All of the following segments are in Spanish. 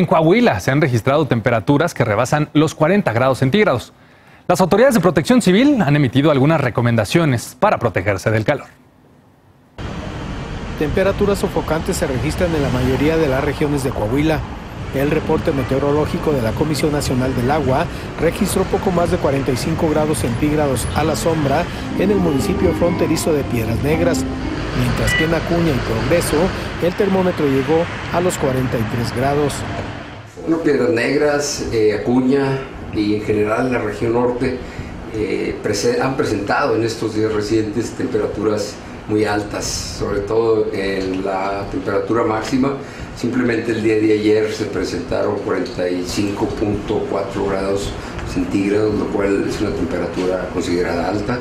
En Coahuila se han registrado temperaturas que rebasan los 40 grados centígrados. Las autoridades de protección civil han emitido algunas recomendaciones para protegerse del calor. Temperaturas sofocantes se registran en la mayoría de las regiones de Coahuila. El reporte meteorológico de la Comisión Nacional del Agua registró poco más de 45 grados centígrados a la sombra en el municipio fronterizo de Piedras Negras, mientras que en Acuña y Progreso el termómetro llegó a los 43 grados. Bueno, Piedras Negras, eh, Acuña y en general la región norte eh, han presentado en estos días recientes temperaturas muy altas, sobre todo en la temperatura máxima. Simplemente el día de ayer se presentaron 45.4 grados centígrados, lo cual es una temperatura considerada alta.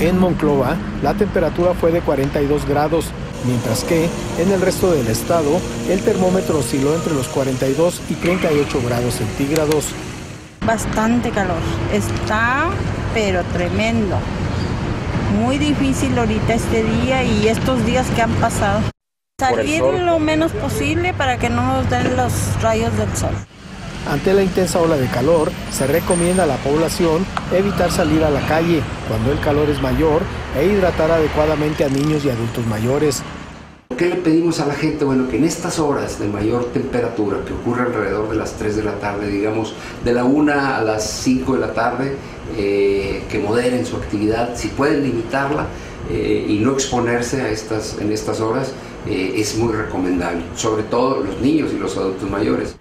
En Monclova, la temperatura fue de 42 grados, mientras que en el resto del estado el termómetro osciló entre los 42 y 38 grados centígrados. Bastante calor, está pero tremendo. Muy difícil ahorita este día y estos días que han pasado. Salir lo menos posible para que no nos den los rayos del sol. Ante la intensa ola de calor, se recomienda a la población evitar salir a la calle cuando el calor es mayor e hidratar adecuadamente a niños y adultos mayores. ¿Qué le pedimos a la gente? Bueno, que en estas horas de mayor temperatura, que ocurre alrededor de las 3 de la tarde, digamos, de la 1 a las 5 de la tarde, eh, que moderen su actividad, si pueden limitarla eh, y no exponerse a estas, en estas horas, eh, es muy recomendable, sobre todo los niños y los adultos mayores.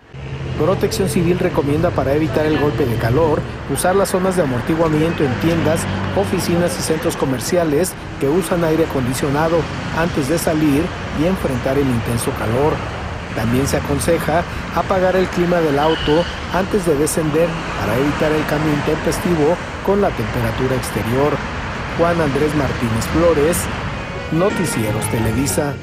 Protección Civil recomienda para evitar el golpe de calor usar las zonas de amortiguamiento en tiendas, oficinas y centros comerciales que usan aire acondicionado antes de salir y enfrentar el intenso calor. También se aconseja apagar el clima del auto antes de descender para evitar el cambio intempestivo con la temperatura exterior. Juan Andrés Martínez Flores, Noticieros Televisa.